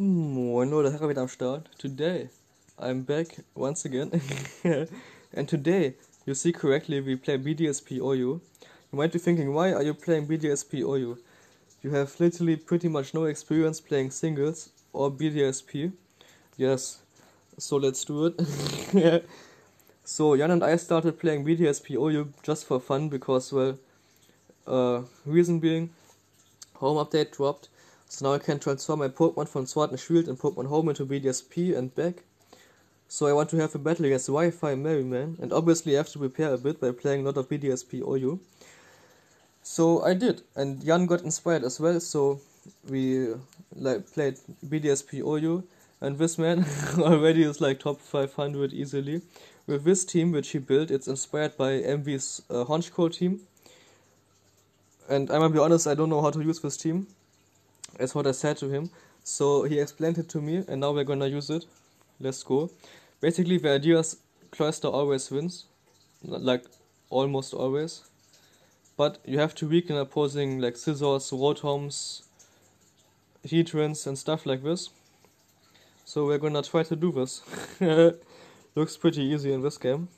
Moin Leute, am Start. Today, I'm back once again. and today, you see correctly, we play BDSP OU. You might be thinking, why are you playing BDSP OU? You have literally pretty much no experience playing singles or BDSP. Yes, so let's do it. so, Jan and I started playing BDSP OU just for fun because, well, uh, reason being, home update dropped so now I can transform my Pokemon from Sword and Shield and Pokemon Home into BDSP and back. So I want to have a battle against Wi-Fi Merryman, and obviously I have to prepare a bit by playing a lot of BDSP OU. So I did, and Jan got inspired as well, so we like played BDSP OU, and this man already is like top 500 easily. With this team which he built, it's inspired by MV's uh, team. And I'm gonna be honest, I don't know how to use this team. That's what I said to him. So he explained it to me, and now we're gonna use it. Let's go. Basically, the idea is Cloyster always wins, like almost always. But you have to weaken opposing like Scizors, rotoms, Heatrans, and stuff like this. So we're gonna try to do this. Looks pretty easy in this game.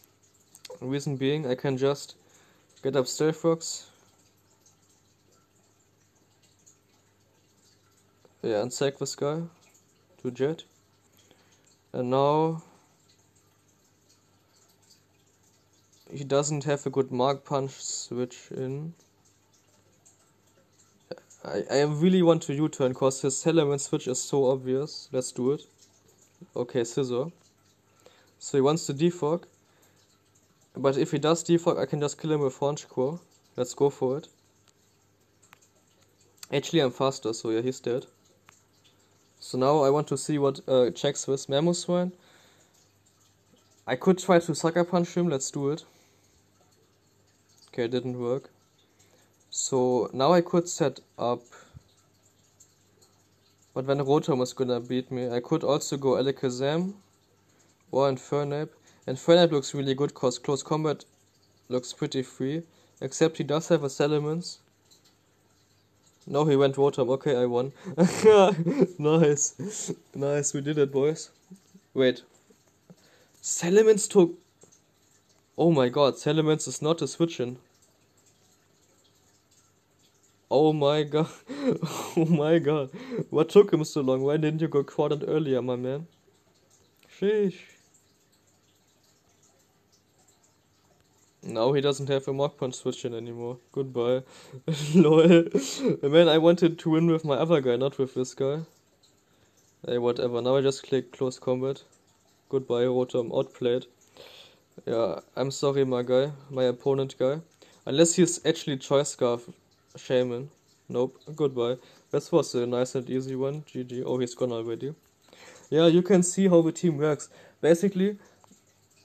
Reason being, I can just get up Stealth Rocks, yeah, and sack this guy to jet. And now he doesn't have a good Mach Punch switch in. I, I really want to U-turn because his element switch is so obvious. Let's do it. Okay, Scizor. So he wants to defog. But if he does defog, I can just kill him with Honchkrow. Let's go for it. Actually, I'm faster, so yeah, he's dead. So now I want to see what uh, checks with Mamoswine. I could try to sucker punch him, let's do it. Okay, it didn't work. So now I could set up... But when Rotom is gonna beat me, I could also go Alakazam or Infernape. Infernape looks really good cause close combat looks pretty free. Except he does have a Salamence. No, he went Rotom. Okay, I won. nice. Nice, we did it, boys. Wait. Salamence took... Oh my god, Salamence is not a switch-in. Oh my god. oh my god. What took him so long? Why didn't you go quartered earlier, my man? Sheesh. Now he doesn't have a Mach Punch switch in anymore. Goodbye. Lol. Man, I wanted to win with my other guy, not with this guy. Hey, whatever. Now I just click close combat. Goodbye, Rotom. Outplayed. Yeah, I'm sorry, my guy. My opponent guy. Unless he's actually Choice Scarf Shaman. Nope. Goodbye. This was a nice and easy one. GG. Oh, he's gone already. Yeah, you can see how the team works. Basically,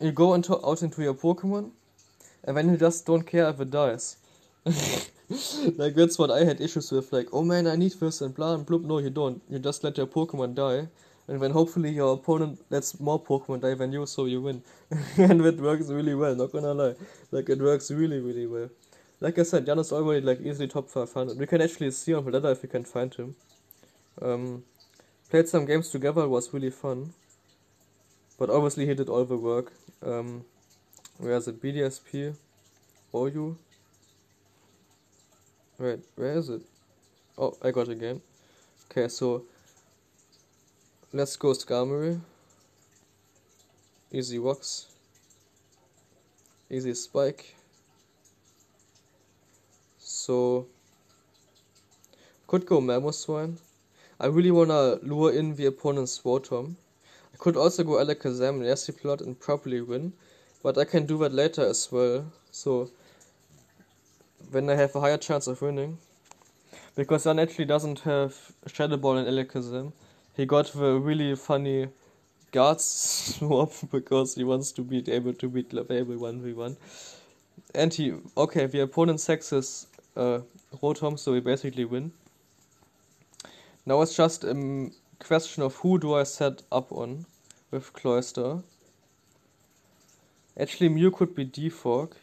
you go into out into your Pokemon and then you just don't care if it dies. like that's what I had issues with, like, oh man, I need this and blah and bloop. No, you don't. You just let your Pokemon die, and then hopefully your opponent lets more Pokemon die than you, so you win. and that works really well, not gonna lie. Like it works really, really well. Like I said, Jan is already like easily top 500. We can actually see on the ladder if we can find him. Um, played some games together, it was really fun. But obviously he did all the work. Um, where is it? BDSP? OU? Wait, where is it? Oh, I got a game. Okay, so let's go Skarmory. Easy Wax. Easy Spike. So could go Mammoth Mamoswine. I really wanna lure in the opponent's Rotom. I could also go Alakazam and Plot and probably win. But I can do that later as well. So when I have a higher chance of winning. Because Jan actually doesn't have Shadow Ball and Alakazam. He got the really funny guards swap because he wants to be able to beat Clefable 1v1. And he okay, the opponent sexes uh, Rotom, so we basically win. Now it's just a question of who do I set up on with Cloyster. Actually, Mew could be defog.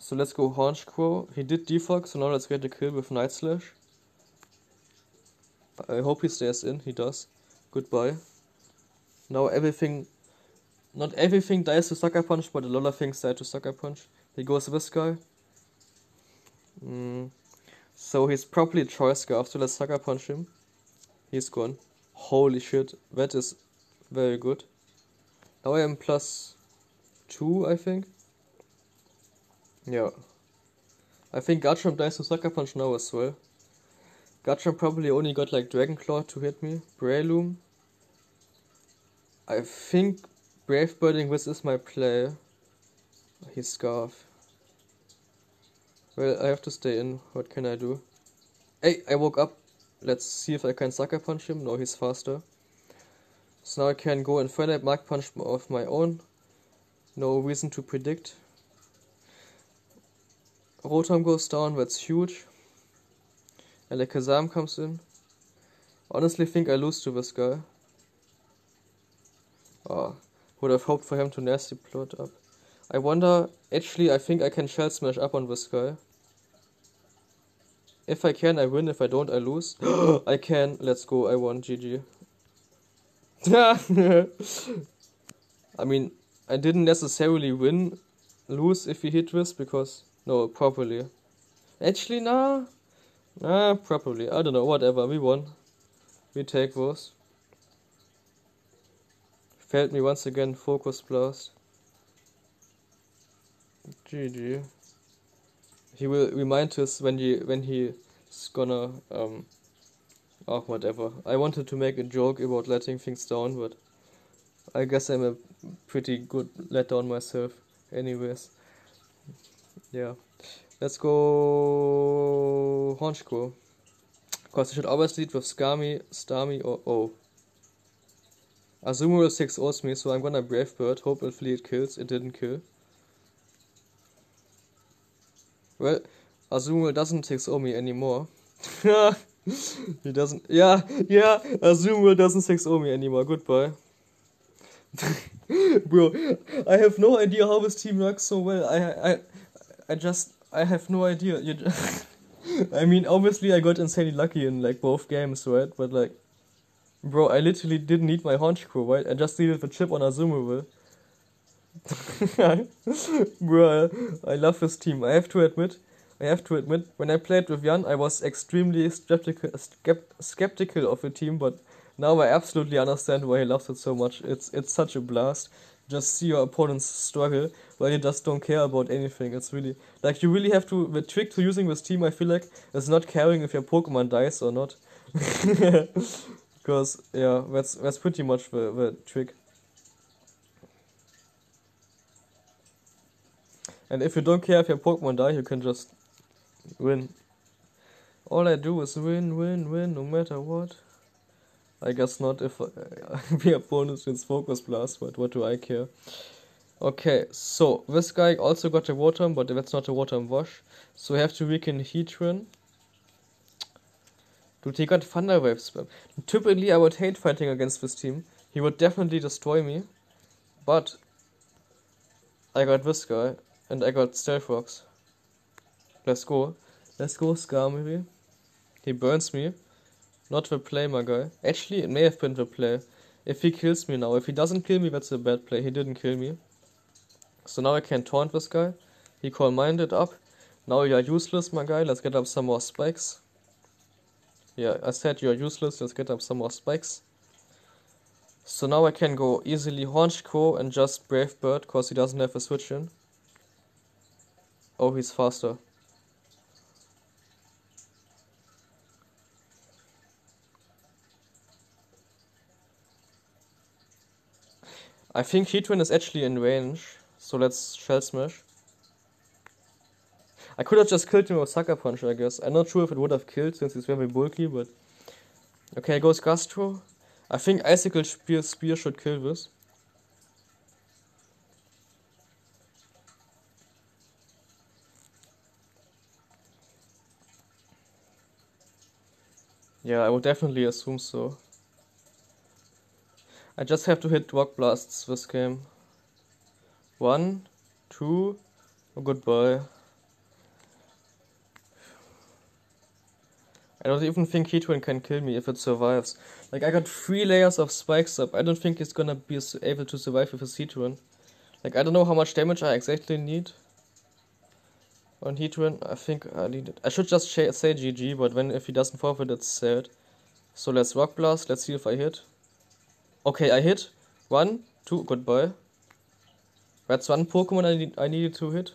So let's go Honchkrow. He did defog, so now let's get a kill with Night Slash. I hope he stays in, he does. Goodbye. Now everything, not everything dies to Sucker Punch, but a lot of things die to Sucker Punch. He goes this guy. Mm. So he's probably a choice guy, so let's Sucker Punch him. He's gone. Holy shit, that is very good. Now I am plus two, I think. Yeah. I think Garchomp dies to Sucker Punch now as well. Garchomp probably only got like Dragon Claw to hit me. Breloom. I think Brave Birding this is my play. He's Scarf. Well, I have to stay in. What can I do? Hey, I woke up. Let's see if I can Sucker Punch him. No, he's faster. So now I can go and Fire Mach Punch of my own. No reason to predict. Rotom goes down, that's huge. Alakazam comes in. Honestly think I lose to this guy. Oh, would have hoped for him to nasty plot up. I wonder, actually I think I can shell smash up on this guy. If I can, I win. If I don't, I lose. I can. Let's go. I won. GG. I mean, I didn't necessarily win, lose if he hit this because no, properly. Actually, nah, nah, properly. I don't know. Whatever. We won. We take those. Failed me once again. Focus blast. GG. He will remind us when he when he's gonna um oh whatever. I wanted to make a joke about letting things down, but I guess I'm a pretty good letter on myself. Anyways. Yeah. Let's go Honchkrow. Because I should always lead with Skami, Stami or O. Azumarill 6 owes me, so I'm gonna Brave Bird. Hopefully it kills. It didn't kill. Well, Azumarill doesn't 6 me anymore. he doesn't. Yeah, yeah, Azumarill doesn't 6 me anymore. Goodbye. Bro, I have no idea how this team works so well. I, I, I just, I have no idea. You just, I mean, obviously I got insanely lucky in like both games, right? But like, bro, I literally didn't need my Honchkrow, right? I just needed the chip on Azumarill. Bro, I love this team. I have to admit, I have to admit, when I played with Jan, I was extremely skeptical, skeptical of the team, but now I absolutely understand why he loves it so much. It's it's such a blast. Just see your opponents struggle while you just don't care about anything. It's really like you really have to. The trick to using this team, I feel like, is not caring if your Pokemon dies or not. Because yeah, that's that's pretty much the the trick. And if you don't care if your Pokemon die, you can just win. All I do is win, win, win, no matter what. I guess not if uh, the opponent wins Focus Blast, but what do I care? Okay, so this guy also got a Water, but that's not a Water Wash. So we have to weaken Heatran. Dude, he got Thunder Wave spam. Typically, I would hate fighting against this team. He would definitely destroy me. But I got this guy, and I got Stealth Rocks. Let's go. Let's go, Skarmory. He burns me. Not the play, my guy. Actually, it may have been the play. If he kills me now. If he doesn't kill me, that's a bad play. He didn't kill me. So now I can taunt this guy. He Calm Minded up. Now you're useless, my guy. Let's get up some more spikes. Yeah, I said you're useless. Let's get up some more spikes. So now I can go easily Honchkrow and just Brave Bird because he doesn't have a switch in. Oh, he's faster. I think Heatran is actually in range, so let's Shell Smash. I could have just killed him with Sucker Punch, I guess. I'm not sure if it would have killed since he's very bulky, but... Okay, goes Gastro. I think Icicle Spear, Spear should kill this. Yeah, I would definitely assume so. I just have to hit Rock Blasts this game. One, two, oh, goodbye. I don't even think Heatran can kill me if it survives. Like, I got three layers of spikes up. I don't think he's gonna be able to survive with his Heatran. Like, I don't know how much damage I exactly need on Heatran. I think I need it. I should just say GG, but when if he doesn't forfeit, it's sad. So let's Rock Blast. Let's see if I hit. Okay, I hit. One, two, goodbye. That's one Pokemon I, need, I needed to hit.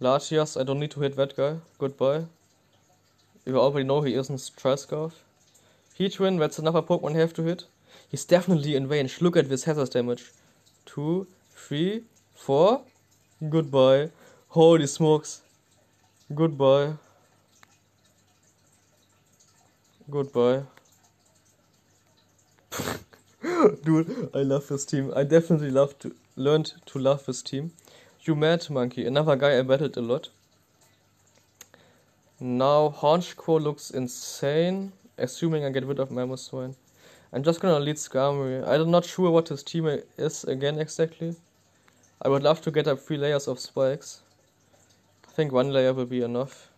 Latias, I don't need to hit that guy. Goodbye. You already know he isn't Triscarf. Heatran, that's another Pokemon I have to hit. He's definitely in range. Look at this hazard damage. Two, three, four. Goodbye. Holy smokes. Goodbye. Goodbye. Dude, I love this team. I definitely love to learned to love this team. You mad monkey, another guy I battled a lot. Now Honchkrow looks insane, assuming I get rid of Mamoswine. I'm just gonna lead Skarmory. I'm not sure what his team is again exactly. I would love to get up three layers of spikes. I think one layer will be enough.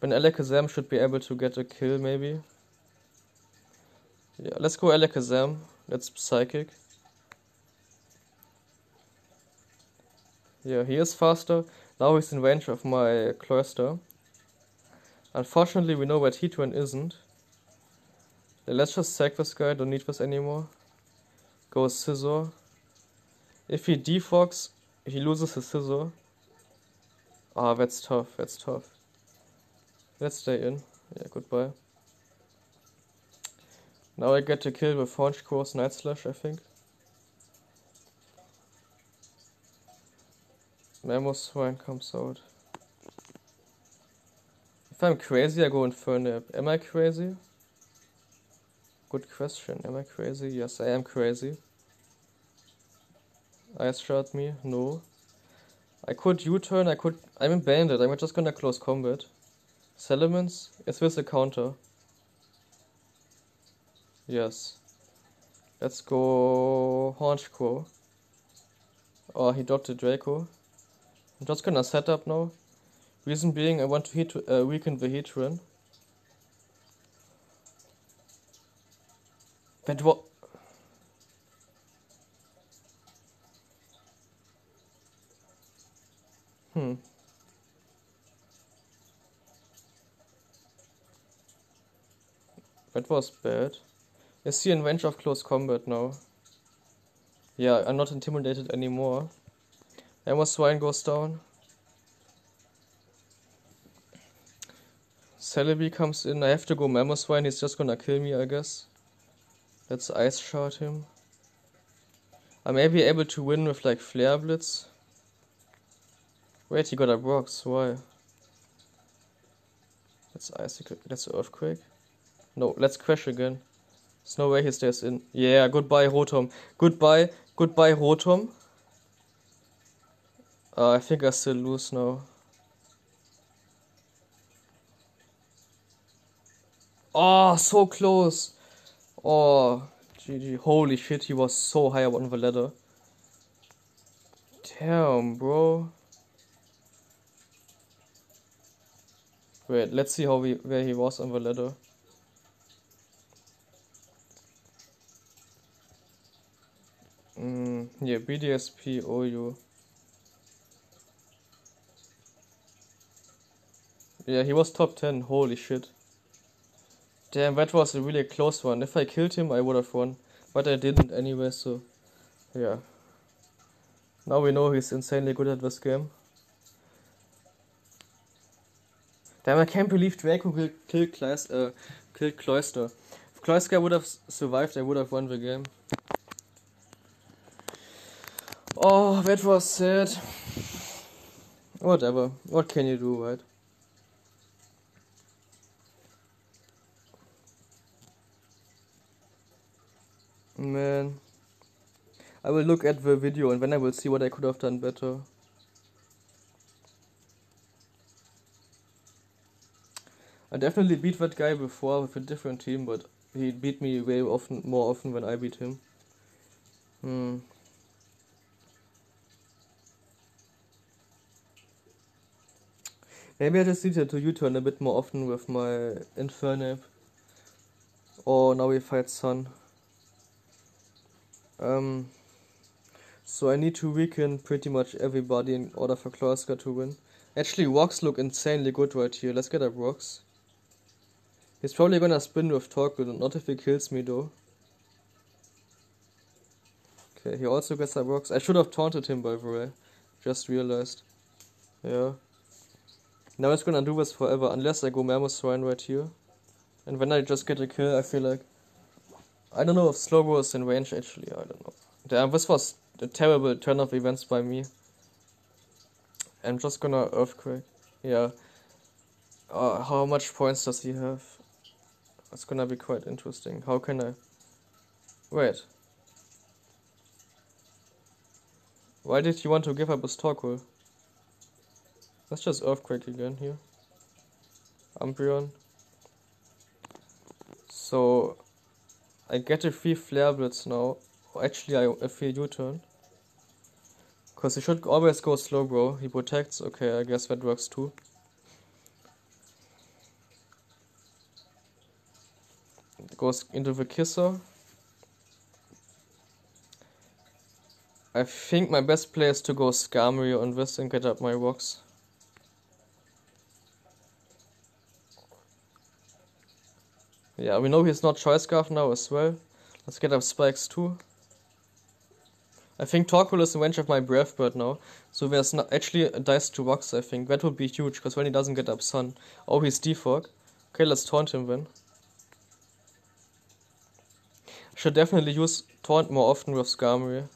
When Alakazam should be able to get a kill maybe. Yeah, let's go Alakazam. Let's Psychic. Yeah, he is faster. Now he's in range of my Cloyster. Unfortunately, we know that Heatran isn't. Let's just sack this guy, don't need this anymore. Go Scizor. If he defogs, he loses his Scizor. Ah, that's tough, that's tough. Let's stay in. Yeah, goodbye. Now I get to kill with Honchkrow's Night Slash, I think. Mamoswine comes out. If I'm crazy, I go Infernape. Am I crazy? Good question. Am I crazy? Yes, I am crazy. Ice shot me? No. I could U-turn, I could... I'm in bandit, I'm just gonna close combat. Salamence? Is this a counter? Yes. Let's go Honchkrow. Oh, he dropped the Draco. I'm just gonna set up now. Reason being, I want to hit, uh, weaken the Heatran. That what? Hmm. That was bad. Is he in range of close combat now? Yeah, I'm not intimidated anymore. Mamoswine goes down. Celebi comes in. I have to go Mammoth Swine. He's just gonna kill me, I guess. Let's Ice Shard him. I may be able to win with like Flare Blitz. Wait, he got a box. Why? Let's Ice. Let's Earthquake. No, let's Crash again. There's no way he stays in. Yeah, goodbye Rotom. Goodbye. Goodbye Rotom. Uh, I think I still lose now. Oh, so close. Oh, GG. Holy shit, he was so high up on the ladder. Damn, bro. Wait, let's see how we where he was on the ladder. Mm, yeah, BDSP OU. Yeah, he was top 10, holy shit. Damn, that was a really close one. If I killed him, I would have won. But I didn't anyway, so... Yeah. Now we know he's insanely good at this game. Damn, I can't believe Draco killed, Class, uh, killed Cloyster. If Cloyster would have survived, I would have won the game. Oh, that was sad. Whatever. What can you do, right? Man. I will look at the video and then I will see what I could have done better. I definitely beat that guy before with a different team, but he beat me way often, more often than I beat him. Hmm. Maybe I just needed to U-turn a bit more often with my Infernape. Oh, now we fight Sun. Um, so I need to weaken pretty much everybody in order for Cloyster to win. Actually, rocks look insanely good right here. Let's get up rocks. He's probably gonna spin with Torkoal, not if he kills me though. Okay, he also gets up rocks. I should have taunted him by the way. Just realized. Yeah. Now it's gonna do this forever, unless I go Mamoswine right here. And when I just get a kill, I feel like... I don't know if Slowbro is in range actually, I don't know. Damn, this was a terrible turn of events by me. I'm just gonna Earthquake. Yeah. Uh, how much points does he have? It's gonna be quite interesting. How can I... Wait. Why did he want to give up his Torkoal? Let's just Earthquake again here. Umbreon. So, I get a free Flare Blitz now. Actually, I a free U-turn. Because he should always go slow, bro. He protects. Okay, I guess that works too. Goes into the Kisser. I think my best play is to go Skarmory on this and get up my rocks. Yeah, we know he's not Choice Scarf now as well. Let's get up Spikes too. I think Torkoal is in range of my Brave Bird now. So there's not actually a dice to rocks, I think. That would be huge, because when he doesn't get up Sun. Oh, he's Defog. Okay, let's taunt him then. Should definitely use Taunt more often with Skarmory.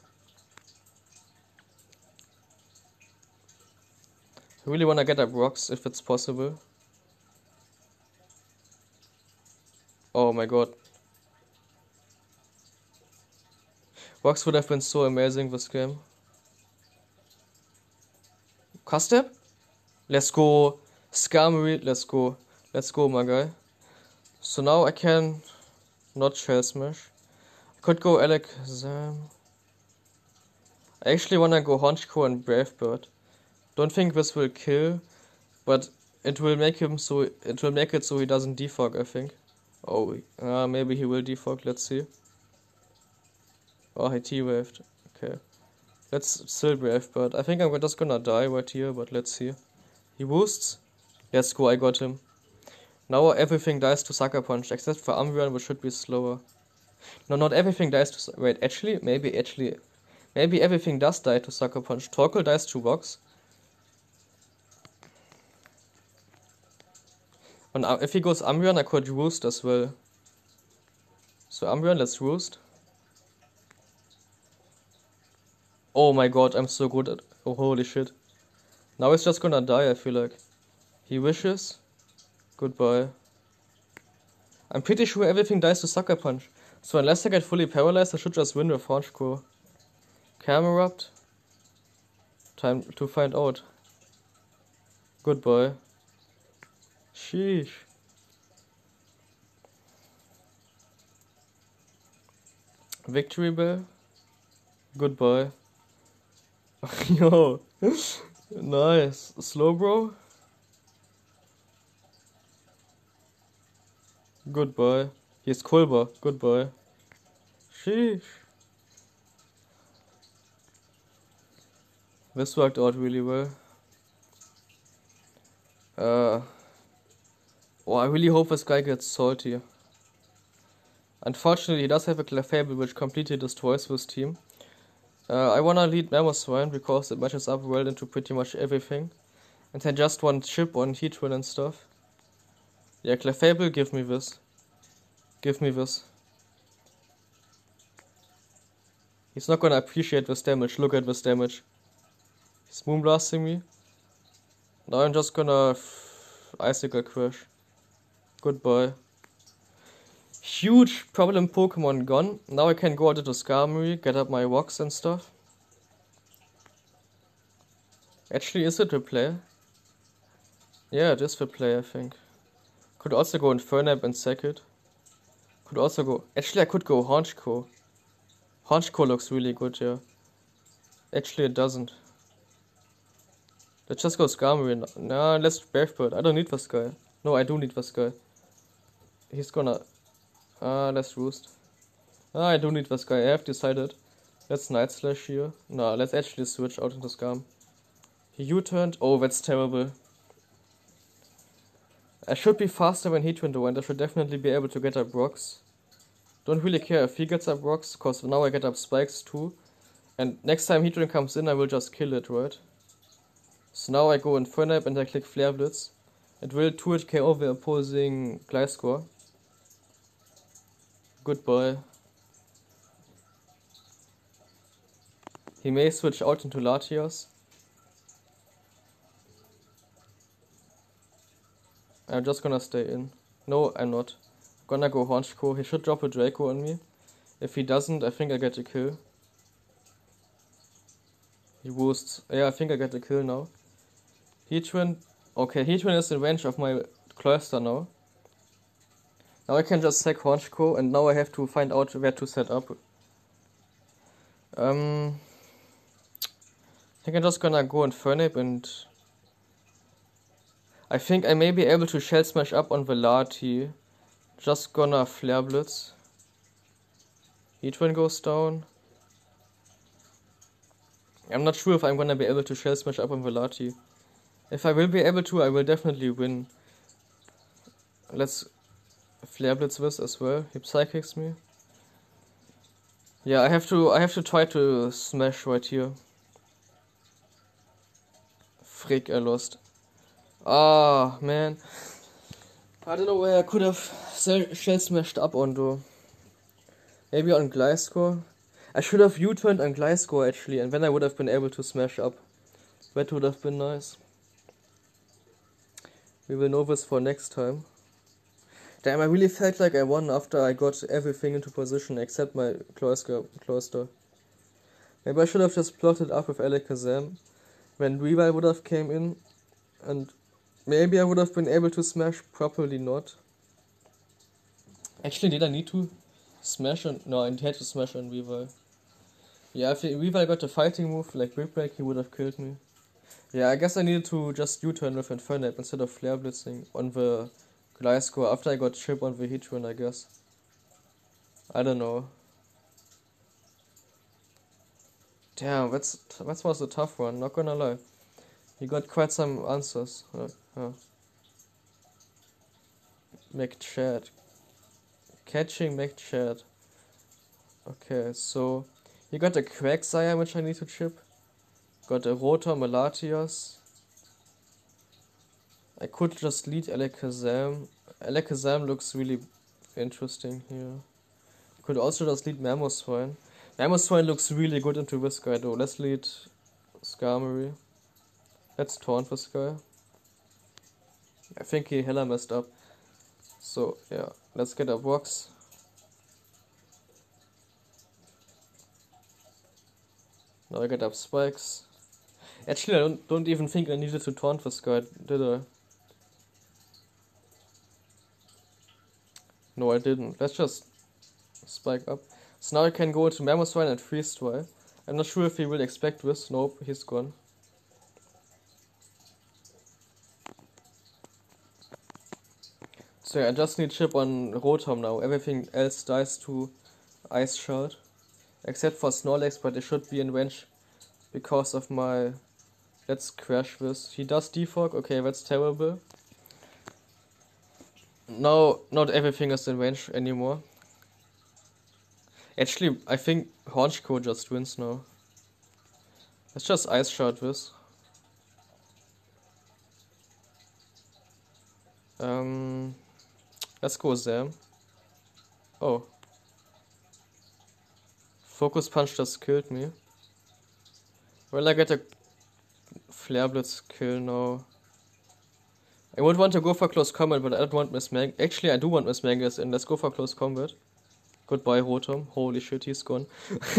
I really wanna get up rocks if it's possible. Oh my god. Rocks would have been so amazing this game. Custap? Let's go. Skarmory, let's go. Let's go, my guy. So now I can not Shell Smash. I could go Alakazam. I actually wanna go Honchkrow and Brave Bird. Don't think this will kill, but it will make him so it will make it so he doesn't defog, I think. Oh, uh, maybe he will defog, let's see. Oh, he T-waved. Okay. Let's still brave, but I think I'm just gonna die right here, but let's see. He boosts? Yes, go, I got him. Now everything dies to Sucker Punch, except for Umbreon, which should be slower. No, not everything dies to... Wait, actually, maybe, actually... Maybe everything does die to Sucker Punch. Torkoal dies to Box. And if he goes Umbreon, I could Roost as well. So Umbreon, let's Roost. Oh my god, I'm so good at... Oh, holy shit. Now he's just gonna die, I feel like. He wishes. Goodbye. I'm pretty sure everything dies to Sucker Punch. So unless I get fully paralyzed, I should just win with Honchkrow. Camerupt. Time to find out. Goodbye. Sheesh. Victreebel. Goodbye. Yo. nice. Slow Slowbro. Goodbye. Here's Kulba. Goodbye. Sheesh. This worked out really well. Uh, oh, I really hope this guy gets salty. Unfortunately, he does have a Clefable which completely destroys this team. Uh, I wanna lead Mamoswine because it matches up well into pretty much everything. And I just one chip on Heatran and stuff. Yeah, Clefable, give me this. Give me this. He's not gonna appreciate this damage. Look at this damage. He's moonblasting me. Now I'm just gonna Icicle Crash. Goodbye. Huge problem Pokemon gone. Now I can go out into Skarmory, get up my rocks and stuff. Actually, is it the play? Yeah, it is play, I think. Could also go Infernape and sack it. Could also go... Actually, I could go Honchkrow. Honchkrow looks really good, yeah. Actually, it doesn't. Let's just go Skarmory. Nah, let's Barefoot. I don't need guy. No, I do need guy. He's gonna... Ah, uh, let's Roost. Ah, I don't need this guy. I have decided. Let's Night Slash here. No, let's actually switch out into Scam. He U-turned. Oh, that's terrible. I should be faster when he turned and I should definitely be able to get up rocks. Don't really care if he gets up rocks, cause now I get up spikes too. And next time Heatran comes in, I will just kill it, right? So now I go in Infernape and I click Flare Blitz. It will 2 KO the opposing Gliscor. Goodbye. He may switch out into Latios. I'm just gonna stay in. No, I'm not. Gonna go Honchkrow. He should drop a Draco on me. If he doesn't, I think I get a kill. He boosts. Yeah, I think I get a kill now. Heatran. Okay, Heatran is in range of my Cloyster now. Now I can just sack Honchkrow and now I have to find out where to set up. Um, I think I'm just gonna go Infernape and I think I may be able to Shell Smash up on Velati. Just gonna Flare Blitz. Heatran goes down. I'm not sure if I'm gonna be able to Shell Smash up on Velati. If I will be able to, I will definitely win. Let's Flare Blitz this as well. He Psychics me. Yeah, I have to I have to try to smash right here. Frick, I lost. Ah, man. I don't know where I could have shell smashed up on though. Maybe on Gliscor. I should have U-turned on Gliscor actually, and then I would have been able to smash up. That would have been nice. We will know this for next time. Damn, I really felt like I won after I got everything into position except my Cloyster. Maybe I should have just plotted up with Alakazam when Weavile would have came in and maybe I would have been able to smash, probably not. Actually, did I need to smash on? No, I had to smash on Weavile. Yeah, if Weavile got a fighting move like Brick Break, he would have killed me. Yeah, I guess I needed to just U-turn with Infernape instead of Flare Blitzing on the Gliscor after I got chip on the Heatran, I guess. I don't know. Damn, that's that was a tough one. Not gonna lie, you got quite some answers. Uh, uh. McChat, catching McChat. Okay, so you got a Quagsire which I need to chip. Got a Rotom Melatias. I could just lead Alakazam. Alakazam looks really interesting here. Could also just lead Mamoswine. Mamoswine looks really good into this guy though. Let's lead Skarmory. Let's taunt this guy. I think he hella messed up. So yeah, let's get a box. Now I get up spikes. Actually, I don't, don't even think I needed to taunt this guy, did I? No, I didn't. Let's just spike up. So now I can go into Mamoswine and Freeze Dry. I'm not sure if he will expect this. Nope, he's gone. So yeah, I just need chip on Rotom now. Everything else dies to Ice Shard. Except for Snorlax, but it should be in range because of my... Let's crash this. He does defog. Okay, that's terrible. Now, not everything is in range anymore. Actually, I think Honchkrow just wins now. Let's just Ice Shard this. Um, let's go Zam. Oh. Focus Punch just killed me. Well, I get a Flare Blitz kill now. I would want to go for close combat, but I don't want Mismagius. Actually, I do want Mismagius, and let's go for close combat. Goodbye, Rotom. Holy shit, he's gone.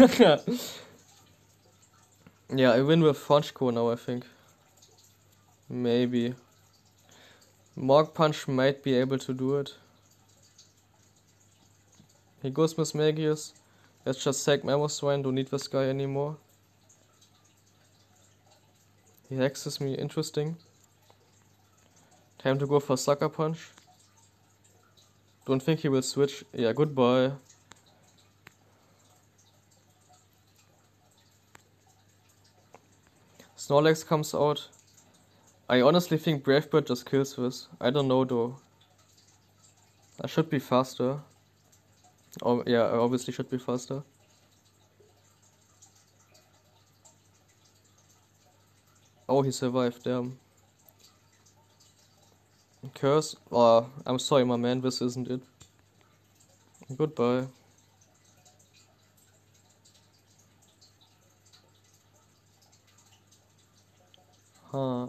yeah, I win with Honchkrow now, I think. Maybe. Mach Punch might be able to do it. He goes Mismagius. Let's just sack Mamoswine, don't need this guy anymore. He hexes me, interesting. Time to go for Sucker Punch. Don't think he will switch. Yeah, goodbye. Snorlax comes out. I honestly think Brave Bird just kills this. I don't know though. I should be faster. Oh yeah, I obviously should be faster. Oh, he survived, damn. Curse? Oh, I'm sorry, my man, this isn't it. Goodbye. Huh.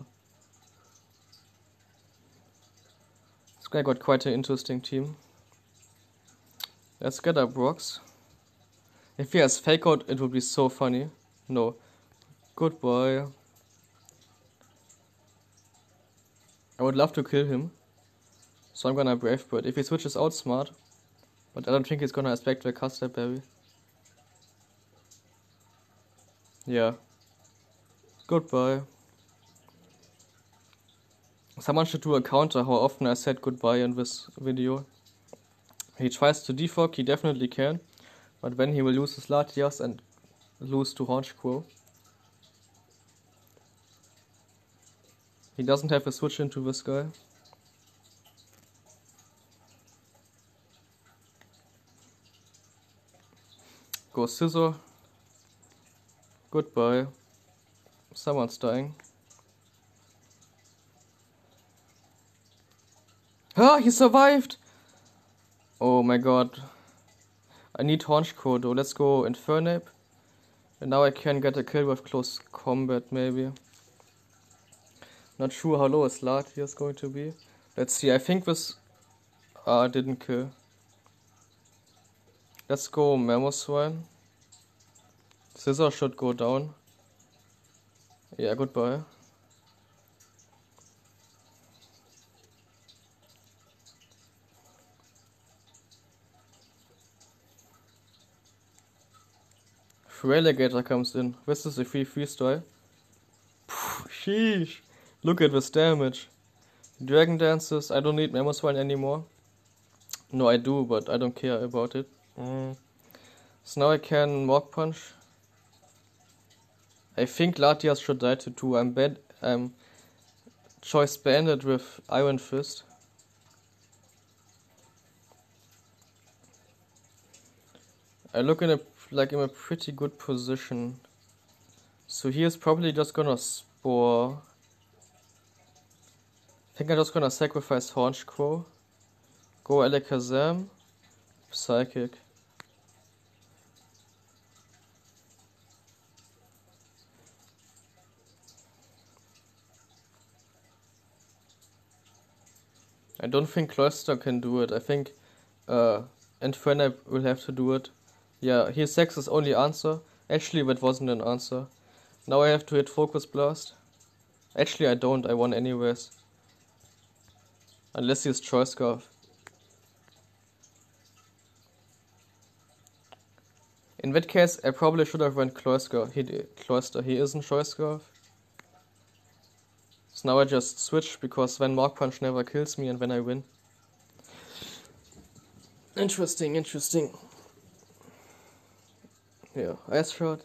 This guy got quite an interesting team. Let's get up rocks. If he has fake out, it would be so funny. No. Goodbye. I would love to kill him. So I'm gonna Brave Bird. If he switches out, smart. But I don't think he's gonna expect the Custap berry. Yeah. Goodbye. Someone should do a counter how often I said goodbye in this video. He tries to defog, he definitely can. But when he will lose his Latias and lose to Honchkrow. He doesn't have a switch into this guy. Go Scizor. Goodbye. Someone's dying. Ah, he survived! Oh my god. I need Honchkrow though. Let's go Infernape. And now I can get a kill with close combat maybe. Not sure how low a slot he is going to be. Let's see, I think this uh, didn't kill. Let's go mammoth Mamoswine. Scizor should go down. Yeah, goodbye. Relegator comes in. This is a free freestyle. Sheesh. Look at this damage. Dragon Dances, I don't need Mamoswine anymore. No, I do, but I don't care about it. Mm. So now I can Mach Punch. I think Latias should die to 2. I'm bad. I'm choice banded with Iron Fist. I look in a like in a pretty good position. So he is probably just gonna spore. I think I'm just gonna sacrifice Honchkrow. Go Alakazam. Psychic. I don't think Cloyster can do it. I think uh, Infernape will have to do it. Yeah, here's Sex's only answer. Actually, that wasn't an answer. Now I have to hit Focus Blast. Actually, I don't. I won anyways. Unless he's Choice Scarf. In that case, I probably should have went Cloyster. He, Cloyster. he isn't Choice. So now I just switch because then Mach Punch never kills me and then I win. Interesting, interesting. Yeah, Ice Shard.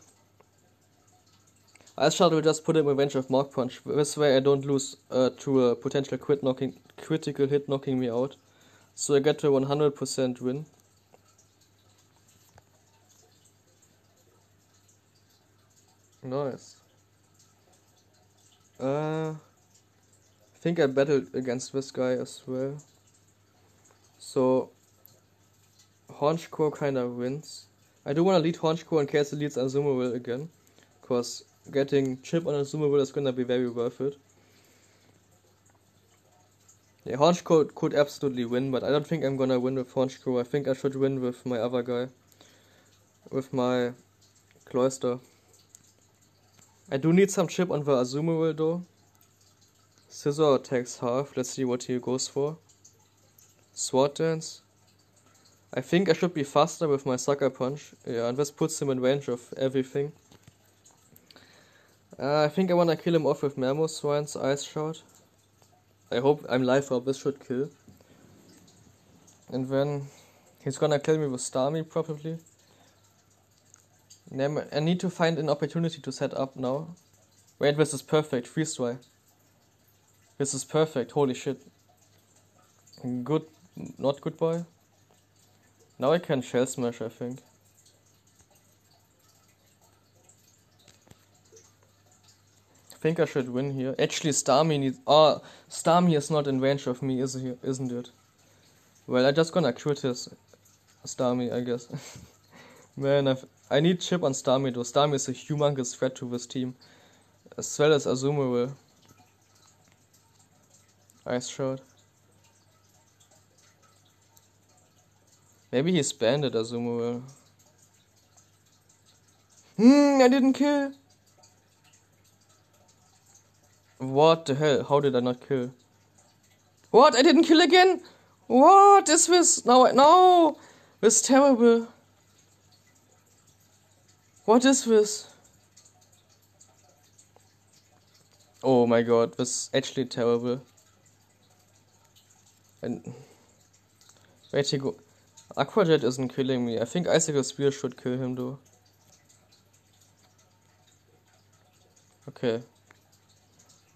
Ice Shard will just put him Revenge of Mach Punch. This way I don't lose uh, to a potential crit knocking, critical hit knocking me out. So I get to a 100% win. Nice. Uh, I think I battled against this guy as well. So, Honchkrow kinda wins. I do want to lead Honchkrow in case it leads Azumarill again. Because getting chip on Azumarill is gonna be very worth it. Yeah, Honchkrow could absolutely win, but I don't think I'm gonna win with Honchkrow. I think I should win with my other guy. With my Cloyster. I do need some chip on the Azumarill though. Scizor attacks half. Let's see what he goes for. Sword Dance. I think I should be faster with my Sucker Punch. Yeah, and this puts him in range of everything. Uh, I think I wanna kill him off with Mammoth Mamoswine's Ice Shard. I hope I'm live up, this should kill. And then he's gonna kill me with Starmie probably. I need to find an opportunity to set up now. Wait, this is perfect. Freeze dry. This is perfect. Holy shit. Good. Not good boy. Now I can shell smash, I think. Think I should win here. Actually, Starmie needs. Oh, Starmie is not in range of me, is he, isn't it? Well, I'm just gonna crit his Starmie, I guess. Man, I've, I need chip on Starmie though. Starmie is a humongous threat to this team. As well as Azumarill. Ice Shard. Maybe he's banded Azumarill. Hmm, I didn't kill. What the hell? How did I not kill? What? I didn't kill again? What is this? No, no! This is terrible. What is this? Oh my god, this is actually terrible. And wait, he go. Aqua Jet isn't killing me. I think Icicle Spear should kill him though. Okay.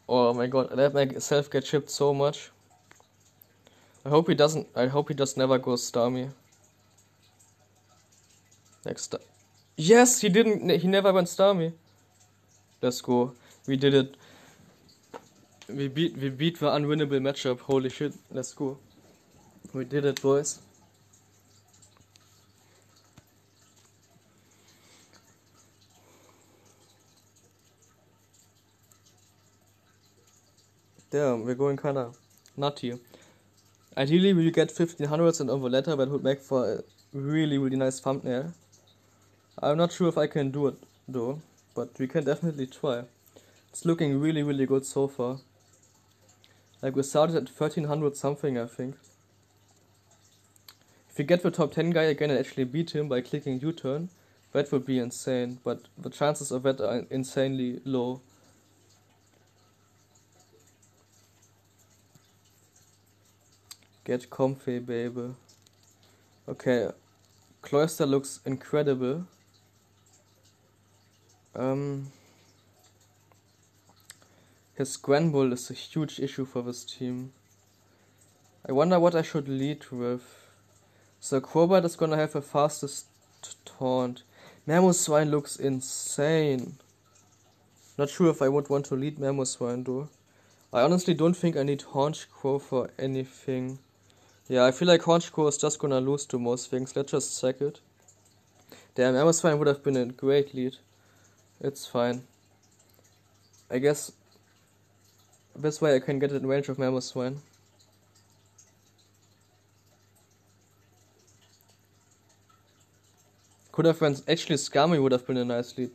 Oh my god, I let myself get chipped so much. I hope he doesn't. I hope he just never goes Starmie. Next. Yes, he didn't. He never went Starmie. Let's go. We did it. We beat. We beat the unwinnable matchup. Holy shit. Let's go. We did it, boys. Damn, we're going kinda nutty. Ideally, we'll get 1500s and over letter, that would make for a really, really nice thumbnail. I'm not sure if I can do it though, but we can definitely try. It's looking really really good so far. Like we started at 1300 something I think. If we get the top 10 guy again and actually beat him by clicking U-turn, that would be insane, but the chances of that are insanely low. Get comfy, baby. Okay, Cloyster looks incredible. Um, his Granbull is a huge issue for this team. I wonder what I should lead with. So Crobat is gonna have a fastest taunt. Mamoswine looks insane. Not sure if I would want to lead Mamoswine though. I honestly don't think I need Honchkrow for anything. Yeah, I feel like Honchkrow is just gonna lose to most things. Let's just check it. Damn, Mamoswine would have been a great lead. It's fine. I guess this way I can get in range of Mamoswine. Could have been actually Skarmory would have been a nice lead.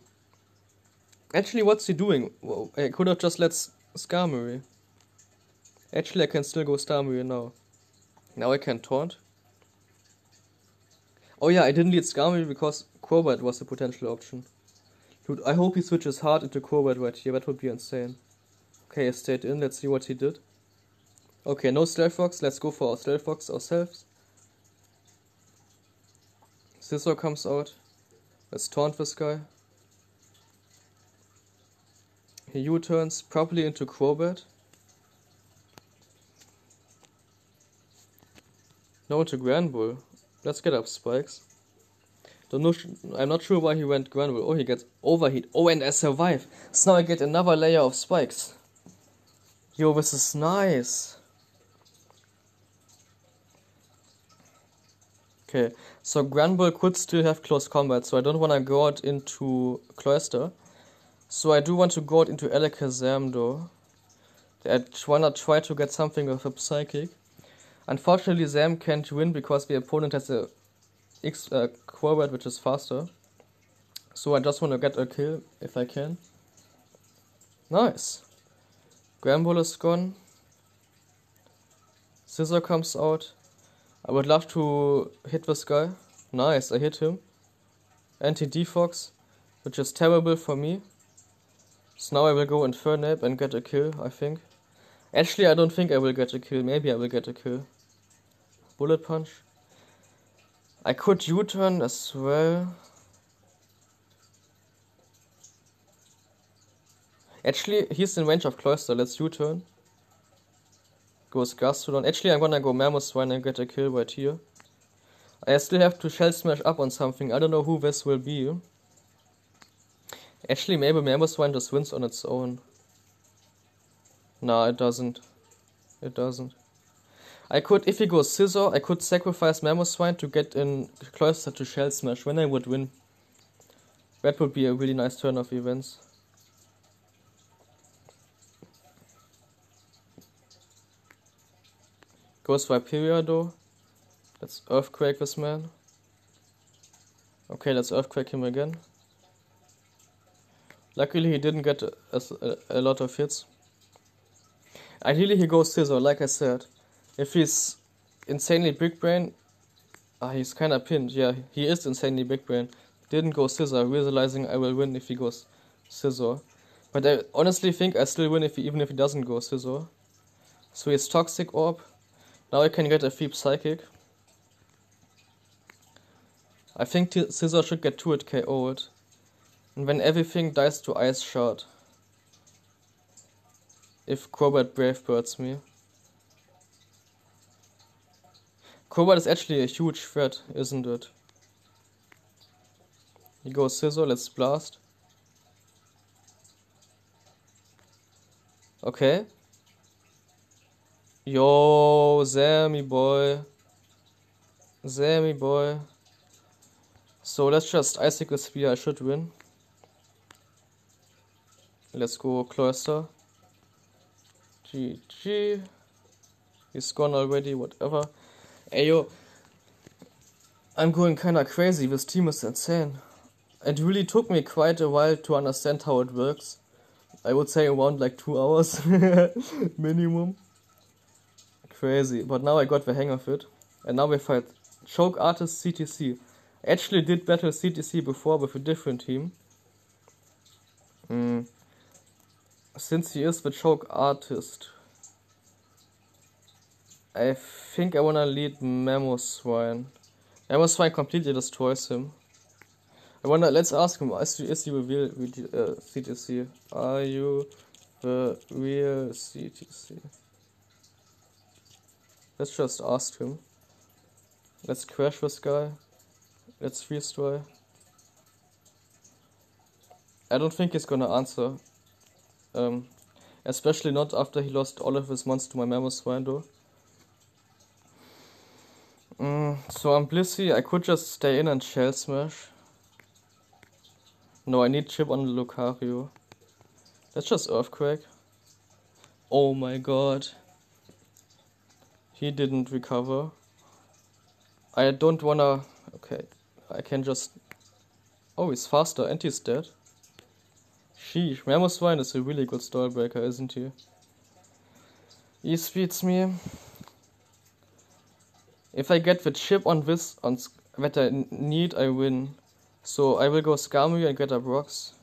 Actually, what's he doing? Well, I could have just let Skarmory. Actually, I can still go Starmie now. Now I can taunt. Oh yeah, I didn't lead Skarmory because Crobat was a potential option. Dude, I hope he switches hard into Crobat right here. That would be insane. Okay, I stayed in. Let's see what he did. Okay, no Stealth Fox. Let's go for our Stealth Fox ourselves. Scizor comes out. Let's taunt this guy. He U-turns properly into Crobat. No into Granbull. Let's get up spikes. Know, I'm not sure why he went Granbull. Oh, he gets overheat. Oh, and I survive. So now I get another layer of spikes. Yo, this is nice. Okay, so Granbull could still have close combat, so I don't want to go out into Cloyster. So I do want to go out into Alakazam though. I wanna try to get something with a Psychic. Unfortunately, Zam can't win because the opponent has a X uh, which is faster. So I just want to get a kill if I can. Nice. Granbull is gone. Scizor comes out. I would love to hit this guy. Nice, I hit him. Anti-Defox, which is terrible for me. So now I will go Infernape and get a kill, I think. Actually, I don't think I will get a kill. Maybe I will get a kill. Bullet Punch. I could U-turn as well. Actually, he's in range of Cloyster. Let's U-turn. Goes Gastrodon. Actually, I'm gonna go Mamoswine and get a kill right here. I still have to Shell Smash up on something. I don't know who this will be. Actually, maybe Mamoswine just wins on its own. Nah, it doesn't. It doesn't. I could, if he goes Scizor, I could sacrifice Mamoswine to get in Cloyster to Shell Smash when I would win. That would be a really nice turn of events. Goes Viperia though. Let's Earthquake this man. Okay, let's Earthquake him again. Luckily he didn't get a, a, a lot of hits. Ideally he goes Scizor, like I said. If he's insanely big brain, ah, he's kinda pinned. Yeah, he is insanely big brain. Didn't go Scizor, realizing I will win if he goes Scizor. But I honestly think I still win if he, even if he doesn't go Scizor. So he's Toxic Orb. Now I can get a Feep Psychic. I think Scizor should get 2 it KO'd. And when everything dies to Ice Shard. If Crobat Brave Birds me. Crobat is actually a huge threat, isn't it? He goes Scizor, let's blast. Okay. Yo, Sammy boy. Sammy boy. So let's just Icicle Spear, I should win. Let's go Cloyster. GG. He's gone already, whatever. Ayo. I'm going kinda crazy, this team is insane. It really took me quite a while to understand how it works. I would say around like two hours minimum crazy. But now I got the hang of it. And now we fight Choke Artist CTC. Actually did battle CTC before with a different team. Mm. Since he is the Choke Artist, I think I wanna lead Mamoswine. Mamoswine completely destroys him. I wonder, let's ask him, is, is he real uh, CTC? Are you the real CTC? Let's just ask him. Let's crash this guy. Let's destroy. I don't think he's gonna answer. Um, especially not after he lost all of his mons to my Mamoswine though. Mm, so I'm Blissey, I could just stay in and Shell Smash. No, I need chip on Lucario. Let's just Earthquake. Oh my god. He didn't recover. I don't wanna... Okay, I can just... Oh, he's faster and he's dead. Sheesh, Mamoswine is a really good stall breaker, isn't he? He speeds me. If I get the chip on this on that I need, I win. So I will go Skarmory and get a Brox.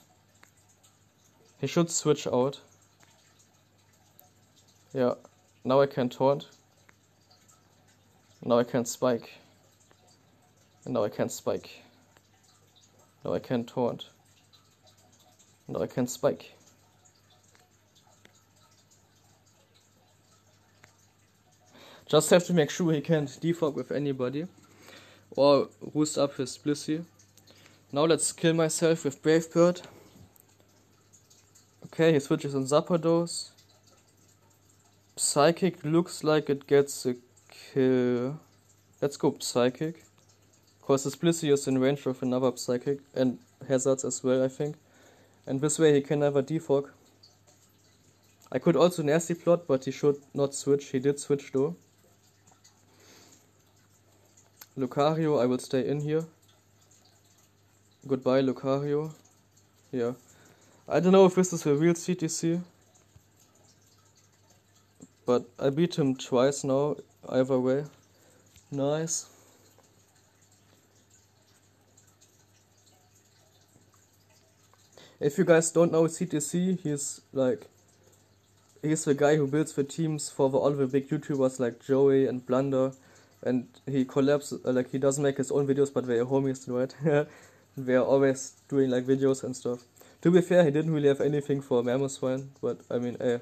He should switch out. Yeah, now I can taunt. Now I can't spike. And now I can't spike. Now I can't taunt. Now I can't spike. Just have to make sure he can't defog with anybody. Or boost up his Blissey. Now let's kill myself with Brave Bird. Okay, he switches on Zapdos. Psychic looks like it gets a kill. Let's go Psychic. Cause this Blissey is in range of another Psychic and Hazards as well, I think. And this way he can never defog. I could also nasty plot, but he should not switch. He did switch though. Lucario, I will stay in here. Goodbye, Lucario. Yeah. I don't know if this is a real CTC. But I beat him twice now, either way. Nice. If you guys don't know CTC, he's like he's the guy who builds the teams for the, all the big YouTubers like Joey and Blunder, and he collabs uh, like he doesn't make his own videos, but they're homies, right? they're always doing like videos and stuff. To be fair, he didn't really have anything for Mamoswine, but I mean, eh.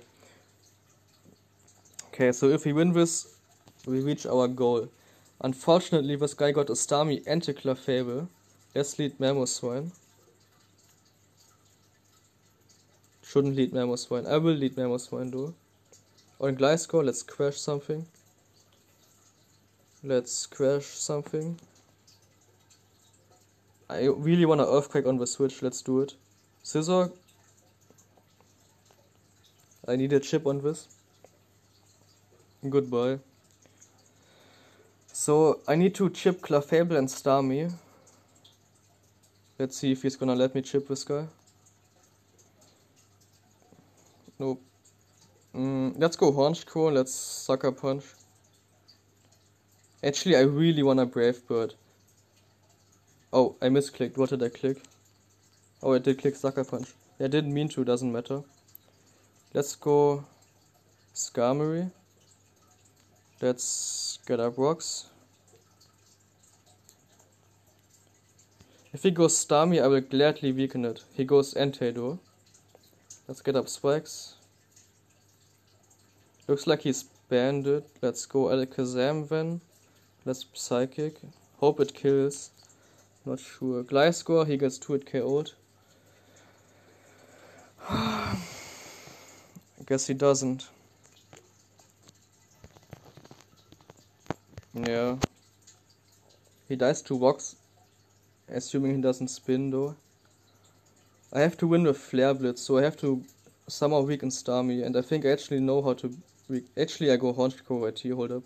Okay, so if we win this, we reach our goal. Unfortunately, this guy got a Starmie and a. Let's lead Mamoswine. Shouldn't lead Mamoswine. I will lead Mamoswine though. On Gliscor, let's crash something. Let's crash something. I really want an Earthquake on the Switch, let's do it. Scizor. I need a chip on this. Goodbye. So, I need to chip Clefable and Starmie. Let's see if he's gonna let me chip this guy. Nope. Mm, let's go Honchkrow, let's Sucker Punch. Actually, I really want a Brave Bird. Oh, I misclicked. What did I click? Oh, I did click Sucker Punch. I didn't mean to, doesn't matter. Let's go Skarmory. Let's get up rocks. If he goes Starmie, I will gladly weaken it. He goes Entei Let's get up Spikes. Looks like he's banded. Let's go Alakazam then. Let's Psychic. Hope it kills. Not sure. Gliscor, he gets 2 hit KO'd. I guess he doesn't. Yeah. He dies to Vox Assuming he doesn't spin though. I have to win with Flare Blitz, so I have to somehow weaken Starmie, and I think I actually know how to Actually, I go Honchkrow right here, hold up.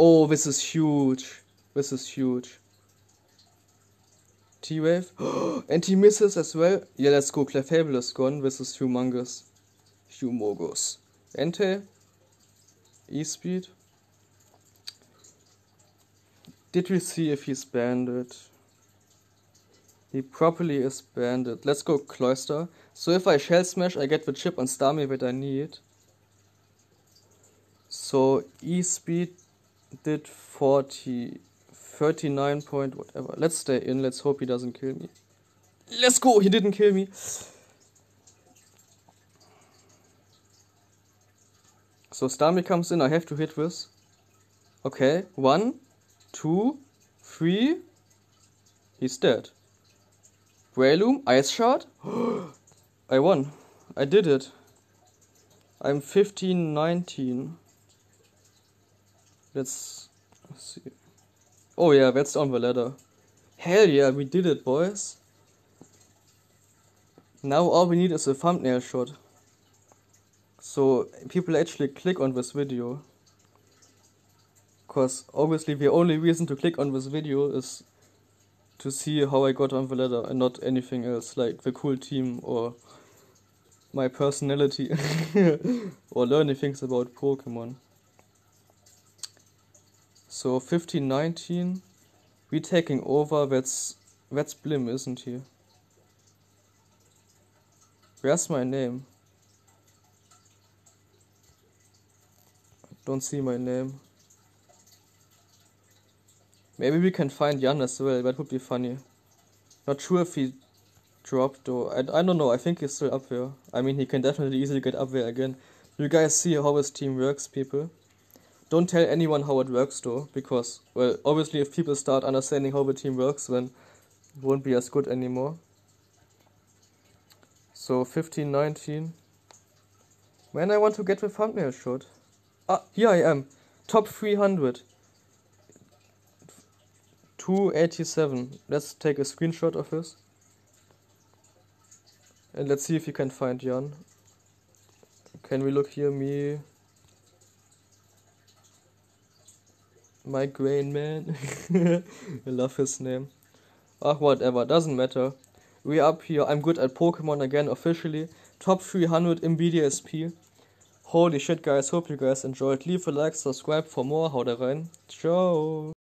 Oh, this is huge. This is huge. T-Wave. and he misses as well. Yeah, let's go. Clefable is gone. This is humongous. Humongous. Entei. E-Speed. Did we see if he's banded? He properly is banded. Let's go Cloyster. So if I Shell Smash, I get the chip on Starmie that I need. So E-Speed did 40, 39 point whatever. Let's stay in. Let's hope he doesn't kill me. Let's go. He didn't kill me. So Starmie comes in. I have to hit this. Okay. One, two, three. He's dead. Breloom, Ice Shard. I won. I did it. I'm 15, 19. Let's see. Oh yeah, that's on the ladder. Hell yeah, we did it, boys. Now all we need is a thumbnail shot. So people actually click on this video. Cause obviously the only reason to click on this video is to see how I got on the ladder and not anything else like the cool team or my personality or learning things about Pokemon. So 1519 we taking over that's that's Blim isn't he? Where's my name? Don't see my name. Maybe we can find Jan as well, that would be funny. Not sure if he dropped though. I, I don't know, I think he's still up there. I mean, he can definitely easily get up there again. You guys see how his team works, people. Don't tell anyone how it works though, because, well, obviously if people start understanding how the team works, then it won't be as good anymore. So 15, 19. When I want to get the thumbnail shot. Ah, here I am. Top 300. 287. Let's take a screenshot of this. And let's see if you can find Jan. Can we look here? Me. Migraine Man. I love his name. Ah, whatever. Doesn't matter. We up here. I'm good at Pokemon again officially. Top 300 in BDSP. Holy shit, guys. Hope you guys enjoyed. Leave a like, subscribe for more. Haut rein. Ciao.